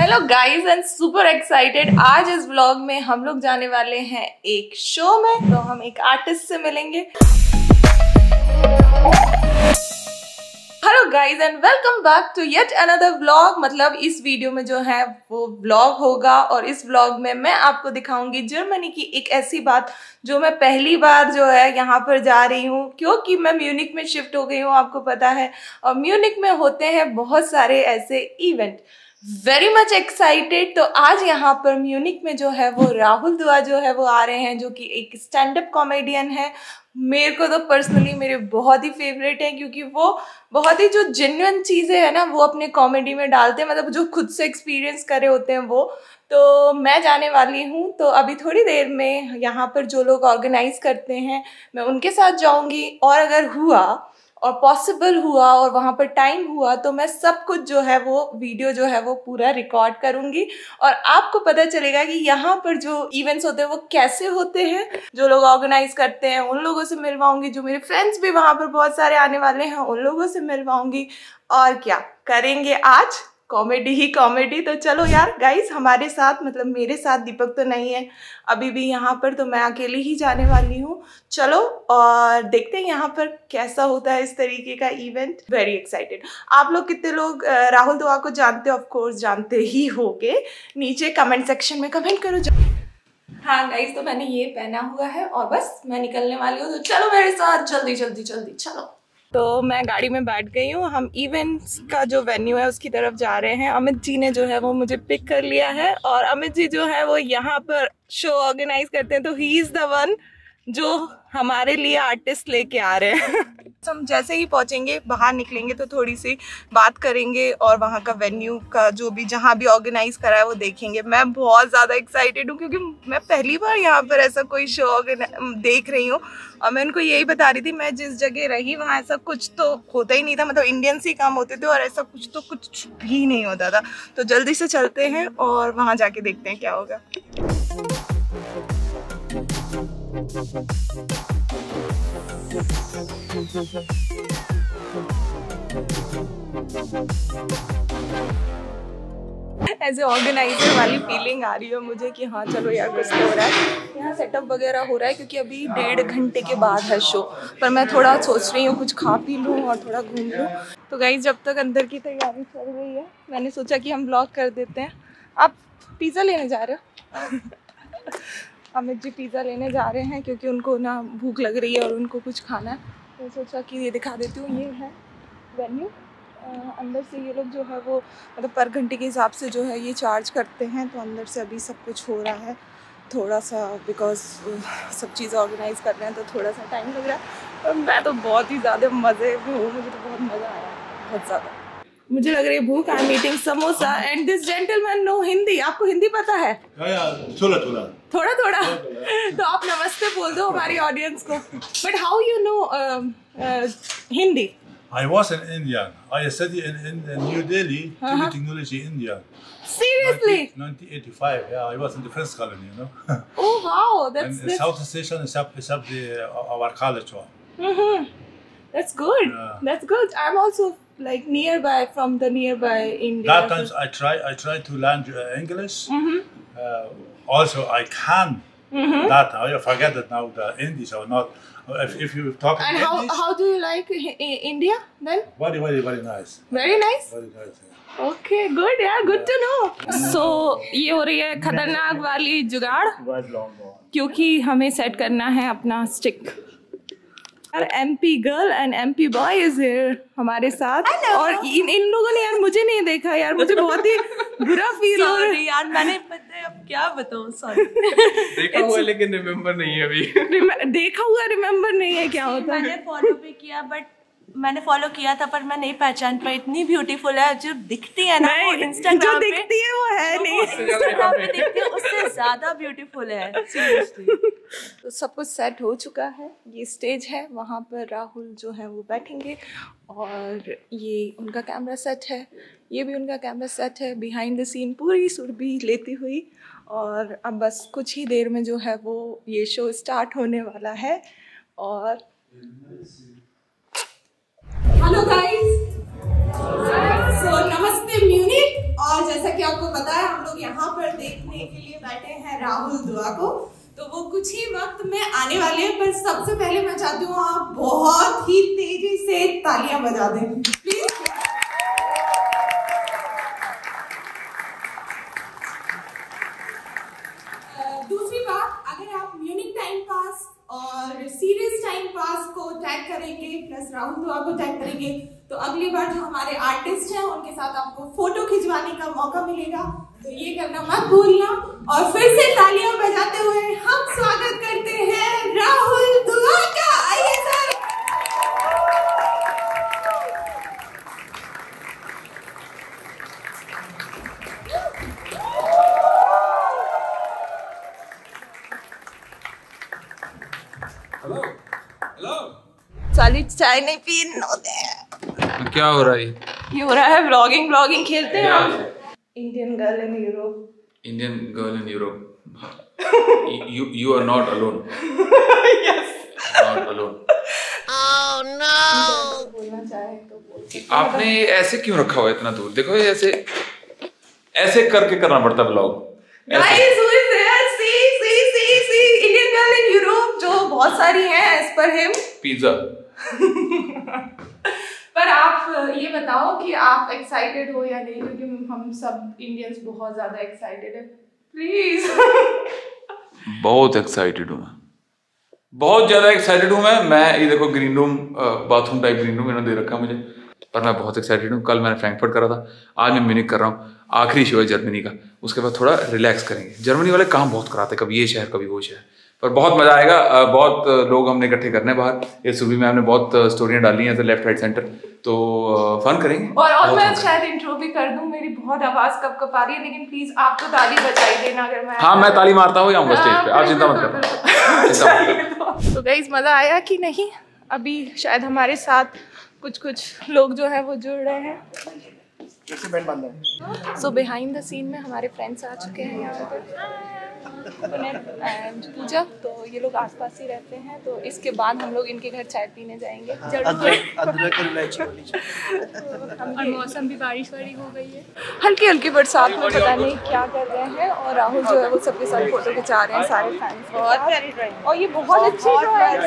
Hello guys and super excited आज इस blog में हम लोग जाने वाले हैं एक शो में तो हम एक आर्टिस्ट से मिलेंगे oh. Guys and welcome back to yet another vlog मतलब इस वीडियो में जो है वो व्लॉग होगा और इस व्लॉग में मैं आपको दिखाऊँगी जर्मनी की एक ऐसी बात जो मैं पहली बार जो है यहाँ पर जा रही हूँ, क्योंकि मैं म्यूनिक में शिफ्ट हो गई हूँ, आपको पता है। और म्यूनिक में होते हैं बहुत सारे ऐसे इवेंट वेरी मच एक्साइटेड तो आज यहाँ पर म्यूनिक में जो है वो राहुल दुआ जो है वो आ रहे हैं, जो कि एक स्टैंड अप कॉमेडियन है। मेरे को तो पर्सनली मेरे बहुत ही फेवरेट हैं क्योंकि वो बहुत ही जो जेन्यन चीज़ें हैं ना, वो अपने कॉमेडी में डालते हैं मतलब जो खुद से एक्सपीरियंस करे होते हैं वो। तो मैं जाने वाली हूँ तो अभी थोड़ी देर में यहाँ पर जो लोग ऑर्गेनाइज करते हैं, मैं उनके साथ जाऊँगी। और अगर हुआ और पॉसिबल हुआ और वहाँ पर टाइम हुआ तो मैं सब कुछ जो है वो वीडियो जो है वो पूरा रिकॉर्ड करूँगी। और आपको पता चलेगा कि यहाँ पर जो इवेंट्स होते हैं वो कैसे होते हैं, जो लोग ऑर्गेनाइज करते हैं, उन लोगों से मिलवाऊँगी, जो मेरे फ्रेंड्स भी वहाँ पर बहुत सारे आने वाले हैं, उन लोगों से मिलवाऊँगी। और क्या, करेंगे आज? कॉमेडी ही कॉमेडी। तो चलो यार गाइस हमारे साथ मतलब मेरे साथ दीपक तो नहीं है, अभी भी यहाँ पर तो मैं अकेली ही जाने वाली हूँ। चलो, और देखते हैं यहाँ पर कैसा होता है इस तरीके का इवेंट वेरी एक्साइटेड आप लोग कितने लोग राहुल दुआ को जानते हो? ऑफकोर्स जानते ही होगे। नीचे कमेंट सेक्शन में कमेंट करो। हाँ गाइज़ तो मैंने ये पहना हुआ है, और बस मैं निकलने वाली हूँ। तो चलो मेरे साथ, जल्दी जल्दी जल्दी, चलो। तो मैं गाड़ी में बैठ गई हूँ। हम इवेंट्स का जो वेन्यू है, उसकी तरफ़ जा रहे हैं। अमित जी ने जो है, वो मुझे पिक कर लिया है और अमित जी जो है, वो यहाँ पर शो ऑर्गेनाइज करते हैं तो ही इज़ द वन जो हमारे लिए आर्टिस्ट लेके आ रहे हैं। हम जैसे ही पहुँचेंगे, बाहर निकलेंगे तो थोड़ी सी बात करेंगे और वहाँ का वेन्यू का जो भी, जहाँ भी ऑर्गेनाइज करा है वो देखेंगे। मैं बहुत ज़्यादा एक्साइटेड हूँ क्योंकि मैं पहली बार यहाँ पर ऐसा कोई शो देख रही हूँ। और मैं उनको यही बता रही थी, मैं जिस जगह रही, वहाँ ऐसा कुछ तो होता ही नहीं था। मतलब इंडियंस ही काम होते थे और ऐसा कुछ तो कुछ भी नहीं होता था। तो जल्दी से चलते हैं और वहाँ जाके देखते हैं क्या होगा। ऐसे ऑर्गेनाइजर वाली फीलिंग आ रही है मुझे कि हाँ चलो यार, कुछ तो हो रहा है। यहाँ सेटअप वगैरह हो रहा है क्योंकि अभी डेढ़ घंटे के बाद है शो पर मैं थोड़ा सोच रही हूँ, कुछ खा पी लूँ और थोड़ा घूम लूँ। तो गई जब तक अंदर की तैयारी चल रही है, मैंने सोचा कि हम ब्लॉग कर देते हैं। आप पिज़्ज़ा लेने जा रहे हो? अमित जी पिज़्ज़ा लेने जा रहे हैं क्योंकि उनको ना भूख लग रही है और उनको कुछ खाना है। तो सोचा कि ये दिखा देती हूँ। ये है वेन्यू अंदर से ये लोग जो है वो मतलब पर घंटे के हिसाब से जो है ये चार्ज करते हैं। तो अंदर से अभी सब कुछ हो रहा है। थोड़ा सा बिकॉज़ सब चीज़ ऑर्गेनाइज कर रहे हैं तो थोड़ा सा टाइम लग रहा है। और मैं तो बहुत ही ज़्यादा मज़े में हूँ। मुझे तो बहुत मज़ा आया। बहुत ज़्यादा। मुझे लग रही है भूख आई meeting samosa and this gentleman no Hindi आपको हिंदी पता है थोड़ा थोड़ा थोड़ा थोड़ा तो आप नमस्ते बोल दो हमारी ऑडियंस को but how you know Hindi I was in India. I studied in, in, in New Delhi, Uh-huh. Technology, India. Seriously? 1985. Yeah, I was in the first colony, you know. Oh wow, that's and that's, South Station is up, is up the, uh, our college one. Mhm. that's good. Yeah. That's good. I'm also like nearby from the nearby India. That times I try I try to learn uh, English. Mm-hmm. Uh, also, I can that. I forget it now the English or not. If, if you talk And in how English, how do you like I- I- India then? very very very nice. Very nice. Very nice. yeah. Okay good यार good to know so ये हो रही है खतरनाक वाली जुगाड़ क्योंकि हमें सेट करना है अपना स्टिक यार MP girl and MP boy is here हमारे साथ। और इन इन लोगों ने यार मुझे नहीं देखा यार मुझे बहुत ही बुरा फील हो रहा है। यार मैंने पता है अब क्या बताऊँ सॉरी देखा हुआ लेकिन रिमेम्बर नहीं है अभी। देखा हुआ रिमेम्बर नहीं है क्या होता है। मैंने फॉलो भी किया बट मैंने फॉलो किया था पर मैं नहीं पहचान पाई। इतनी ब्यूटीफुल है जो दिखती है ना वो जो इंस्टाग्राम पे। दिखती है वो है नहीं। इंस्टाग्राम पे दिखती है उससे ज़्यादा ब्यूटीफुल है। सीरियसली तो सब कुछ सेट हो चुका है ये स्टेज है वहाँ पर राहुल जो है वो बैठेंगे और ये उनका कैमरा सेट है ये भी उनका कैमरा सेट है। बिहाइंड द सीन पूरी सुरभि लेती हुई और अब बस कुछ ही देर में जो है वो ये शो स्टार्ट होने वाला है और आने वाले हैं, पर सबसे पहले मैं चाहती हूँ आप बहुत ही तेज़ी से तालियाँ बजा दें। दूसरी बात, अगर आप म्यूनिक टाइम पास और सीरियस टाइम पास को टैग करेंगे प्लस राहुल को टैग करेंगे तो अगली बार जो हमारे आर्टिस्ट हैं उनके साथ आपको फ़ोटो खिंचवाने का मौका मिलेगा। तो ये करना मत भूलना। और फिर से तालियाँ बजाते हुए हम स्वागत करते हैं राहुल दुआ का आइए सर हेलो हेलो साली चाय नहीं पी नो दे। क्या हो रहा है? ये हो रहा है व्लॉगिंग व्लॉगिंग खेलते हैं हम। Indian girl in Europe Indian girl in Europe you you are not alone. Not alone. बोलना चाहे तो बोल। आपने ऐसे क्यों रखा हुआ इतना दूर? देखो ये ऐसे ऐसे करके करना पड़ता है blog guys who is there see see see see Indian girl in Europe जो बहुत सारी हैं एज पर हिम पिज्जा पर आप ये बताओ कि आप एक्साइटेड हो या नहीं, क्योंकि हम सब इंडियंस बहुत ज़्यादा एक्साइटेड है। प्लीज़ बहुत एक्साइटेड हूँ मैं। बहुत ज़्यादा एक्साइटेड हूँ मैं। मैं, ये देखो green room bathroom type green room इन्होंने दे रखा मुझे। पर मैं बहुत एक्साइटेड हूँ। कल मैंने फ्रैंकफर्ट करा था। आज मैं म्यूनिक कर रहा हूँ। आखिरी शो है जर्मनी का। उसके बाद थोड़ा रिलैक्स करेंगे। जर्मनी वाले काम बहुत कराते कभी ये शहर, कभी वो शहर। पर बहुत मज़ा आएगा। बहुत लोग हमने इकट्ठे करने हैं बाहर। ये सुबह मैम ने बहुत स्टोरियाँ डाली हैं लेफ़्ट राइट सेंटर तो फन करेंगे। और और मैं शायद इंट्रो भी कर दूँ। मेरी बहुत आवाज़ कब कब आ रही है लेकिन प्लीज़ आप तो ताली बजाई देना अगर मैं हाँ मैं ताली मारता हूँ आऊँगा स्टेज पे। आप चिंता मत करो। चिंता मत करो। बिल्कुल। तो गाइज़ मज़ा आया कि नहीं? अभी शायद हमारे साथ कुछ कुछ लोग जो है वो जुड़ रहे हैं। सो बिहाइंड द सीन में हमारे फ्रेंड्स आ चुके हैं यहाँ एंड पूजा तो ये लोग आसपास ही रहते हैं तो इसके बाद हम लोग इनके घर चाय पीने जाएँगे। अदरक अदरक और मौसम भी बारिश वारी हो गई है। हल्की हल्की बरसात में पता नहीं क्या कर रहे हैं और राहुल जो है वो सबके साथ फ़ोटो खिंचा रहे हैं सारे फैंस बहुत प्यारी ड्राइंग। और ये बहुत अच्छी ड्राइंग।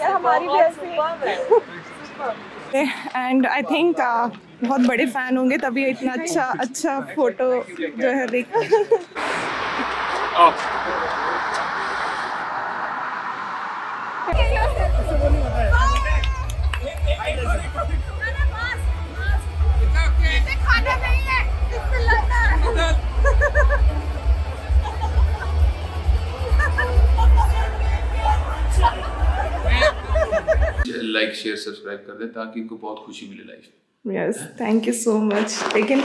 है हमारी भी ऐसी एंड आई थिंक बहुत बड़े फ़ैन होंगे, तभी इतना अच्छा अच्छा फ़ोटो जो है देख लाइक शेयर सब्सक्राइब कर दें ताकि इनको बहुत खुशी मिले लाइफ में। Yes thank you so much लेकिन